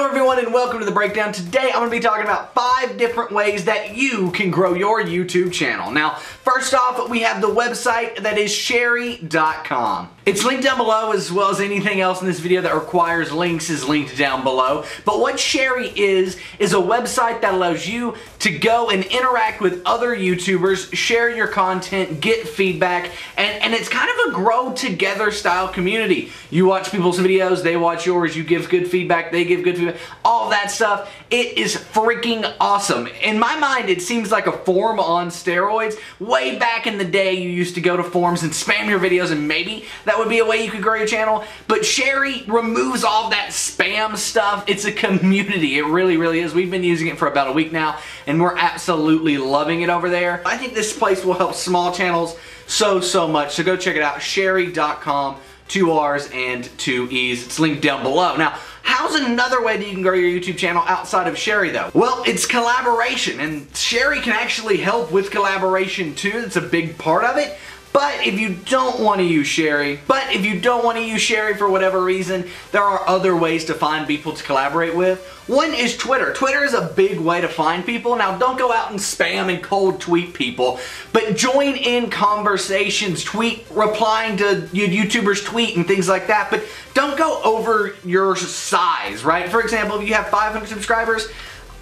Hello everyone and welcome to The Breakdown. Today I'm going to be talking about five different ways that you can grow your YouTube channel. Now, first off, we have the website that is Sharree.com. It's linked down below as well as anything else in this video that requires links is linked down below. But what Sharree is, is a website that allows you to go and interact with other YouTubers, share your content, get feedback, and, and it's kind of a grow together style community. You watch people's videos, they watch yours, you give good feedback, they give good feedback, all that stuff. It is freaking awesome. In my mind, it seems like a forum on steroids. Way back in the day, you used to go to forums and spam your videos and maybe that would be a way you could grow your channel. But Sharree removes all that spam stuff. It's a community. It really, really is. We've been using it for about a week now and we're absolutely loving it over there. I think this place will help small channels so, so much. So go check it out, sharree.com two R's and two E's. It's linked down below. Now, how's another way that you can grow your YouTube channel outside of Sharree though? Well, it's collaboration and Sharree can actually help with collaboration too. It's a big part of it. But if you don't want to use Sharree, but if you don't want to use Sharree for whatever reason, there are other ways to find people to collaborate with. One is Twitter. Twitter is a big way to find people. Now, don't go out and spam and cold tweet people, but join in conversations, tweet, replying to YouTubers' tweet and things like that, but don't go over your size, right? For example, if you have 500 subscribers,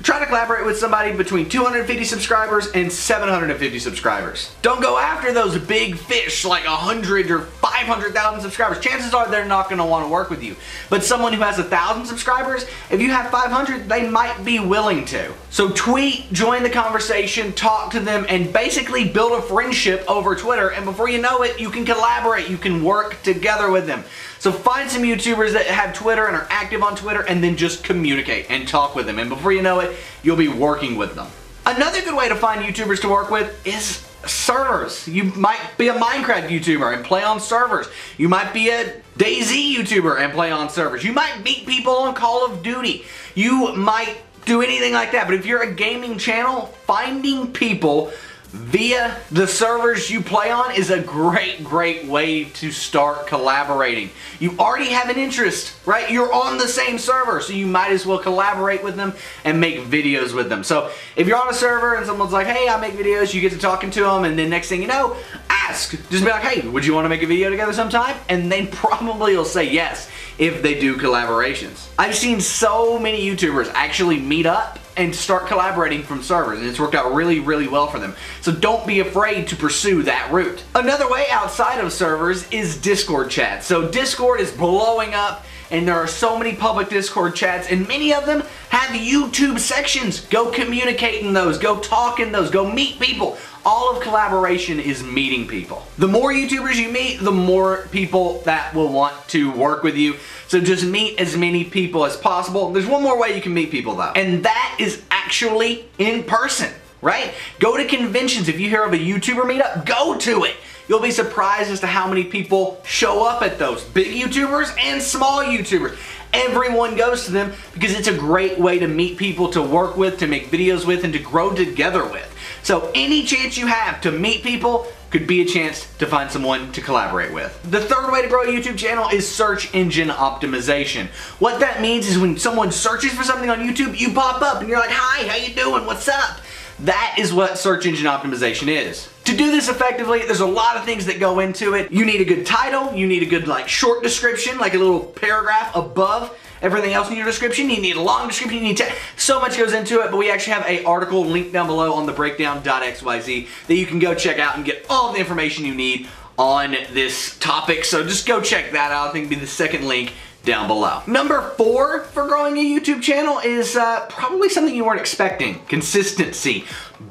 Try to collaborate with somebody between 250 subscribers and 750 subscribers. Don't go after those big fish like 100 or 500,000 subscribers. Chances are they're not going to want to work with you. But someone who has a 1,000 subscribers, if you have 500, they might be willing to. So tweet, join the conversation, talk to them, and basically build a friendship over Twitter. And before you know it, you can collaborate. You can work together with them. So find some YouTubers that have Twitter and are active on Twitter and then just communicate and talk with them. And before you know it, you'll be working with them. Another good way to find YouTubers to work with is servers. You might be a Minecraft YouTuber and play on servers. You might be a DayZ YouTuber and play on servers. You might meet people on Call of Duty. You might do anything like that. But if you're a gaming channel, finding people via the servers you play on is a great, great way to start collaborating. You already have an interest, right? You're on the same server, so you might as well collaborate with them and make videos with them. So if you're on a server and someone's like, hey, I make videos, you get to talking to them, and then next thing you know, ask. Just be like, hey, would you want to make a video together sometime? And they probably will say yes if they do collaborations. I've seen so many YouTubers actually meet up and start collaborating from servers and it's worked out really really well for them. So don't be afraid to pursue that route. Another way outside of servers is discord chat. So discord is blowing up and there are so many public Discord chats, and many of them have YouTube sections. Go communicate in those, go talk in those, go meet people. All of collaboration is meeting people. The more YouTubers you meet, the more people that will want to work with you. So just meet as many people as possible. There's one more way you can meet people though, and that is actually in person right? Go to conventions. If you hear of a YouTuber meetup, go to it. You'll be surprised as to how many people show up at those. Big YouTubers and small YouTubers. Everyone goes to them because it's a great way to meet people, to work with, to make videos with, and to grow together with. So any chance you have to meet people could be a chance to find someone to collaborate with. The third way to grow a YouTube channel is search engine optimization. What that means is when someone searches for something on YouTube, you pop up and you're like, hi, how you doing, what's up? That is what search engine optimization is. Do this effectively, there's a lot of things that go into it. You need a good title, you need a good like short description, like a little paragraph above everything else in your description. You need a long description, you need to, so much goes into it, but we actually have a article linked down below on the breakdown.xyz that you can go check out and get all the information you need on this topic. So just go check that out. I think be the second link down below. Number four for growing a YouTube channel is uh, probably something you weren't expecting. Consistency.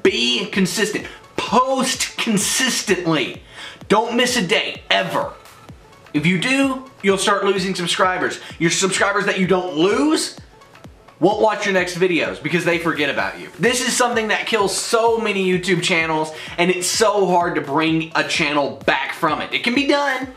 Be consistent. Post consistently. Don't miss a day, ever. If you do, you'll start losing subscribers. Your subscribers that you don't lose won't watch your next videos because they forget about you. This is something that kills so many YouTube channels and it's so hard to bring a channel back from it. It can be done,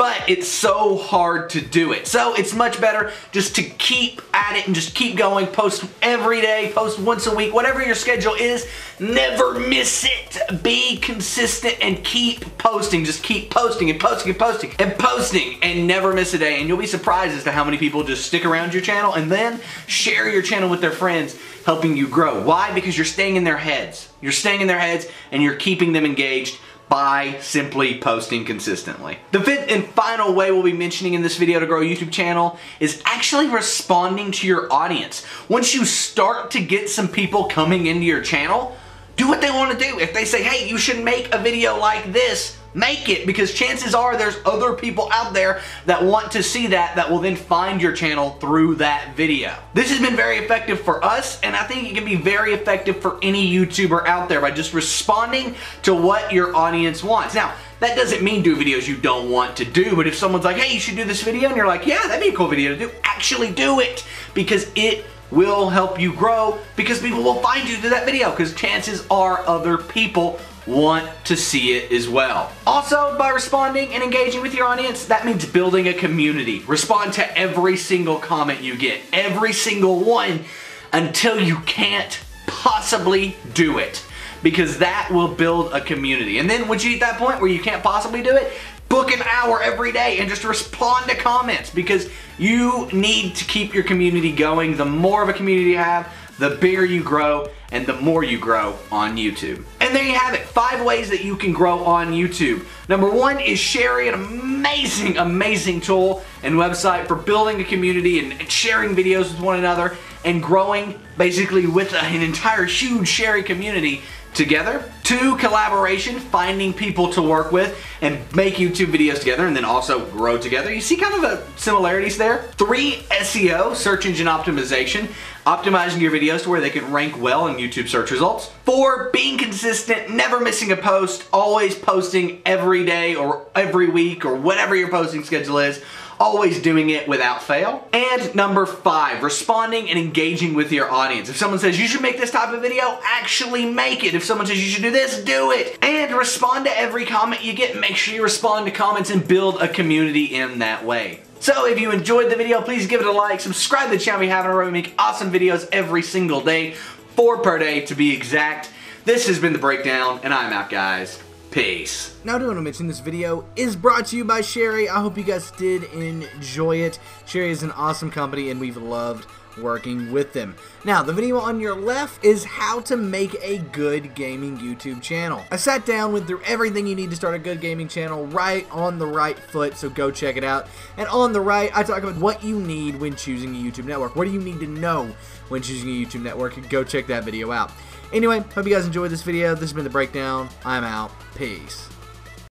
but it's so hard to do it. So it's much better just to keep at it and just keep going. Post every day, post once a week, whatever your schedule is. Never miss it. Be consistent and keep posting. Just keep posting and posting and posting and posting and never miss a day. And you'll be surprised as to how many people just stick around your channel and then share your channel with their friends helping you grow. Why? Because you're staying in their heads. You're staying in their heads and you're keeping them engaged by simply posting consistently. The fifth and final way we'll be mentioning in this video to grow a YouTube channel is actually responding to your audience. Once you start to get some people coming into your channel, do what they want to do. If they say, hey, you should make a video like this, make it because chances are there's other people out there that want to see that that will then find your channel through that video. This has been very effective for us and I think it can be very effective for any YouTuber out there by just responding to what your audience wants. Now, that doesn't mean do videos you don't want to do, but if someone's like, hey, you should do this video, and you're like, yeah, that'd be a cool video to do, actually do it because it will help you grow because people will find you through that video because chances are other people want to see it as well. Also, by responding and engaging with your audience, that means building a community. Respond to every single comment you get, every single one, until you can't possibly do it. Because that will build a community. And then once you hit that point where you can't possibly do it, book an hour every day and just respond to comments because you need to keep your community going. The more of a community you have, the bigger you grow and the more you grow on YouTube. And there you have it, five ways that you can grow on YouTube. Number one is Sharree, an amazing, amazing tool and website for building a community and sharing videos with one another and growing basically with an entire huge Sharree community together. Two, collaboration, finding people to work with and make YouTube videos together and then also grow together. You see kind of the similarities there. Three, SEO, search engine optimization, optimizing your videos to where they can rank well in YouTube search results. Four, being consistent, never missing a post, always posting every day or every week or whatever your posting schedule is always doing it without fail. And number five, responding and engaging with your audience. If someone says you should make this type of video, actually make it. If someone says you should do this, do it. And respond to every comment you get. Make sure you respond to comments and build a community in that way. So if you enjoyed the video, please give it a like, subscribe to the channel you haven't already. We make awesome videos every single day, four per day to be exact. This has been The Breakdown, and I'm out, guys. Peace. Now I do want to mention this video is brought to you by Sharree. I hope you guys did enjoy it. Sharree is an awesome company and we've loved working with them. Now, the video on your left is how to make a good gaming YouTube channel. I sat down, went through everything you need to start a good gaming channel right on the right foot, so go check it out. And on the right, I talk about what you need when choosing a YouTube network. What do you need to know when choosing a YouTube network? Go check that video out. Anyway, hope you guys enjoyed this video. This has been The Breakdown. I'm out. Peace.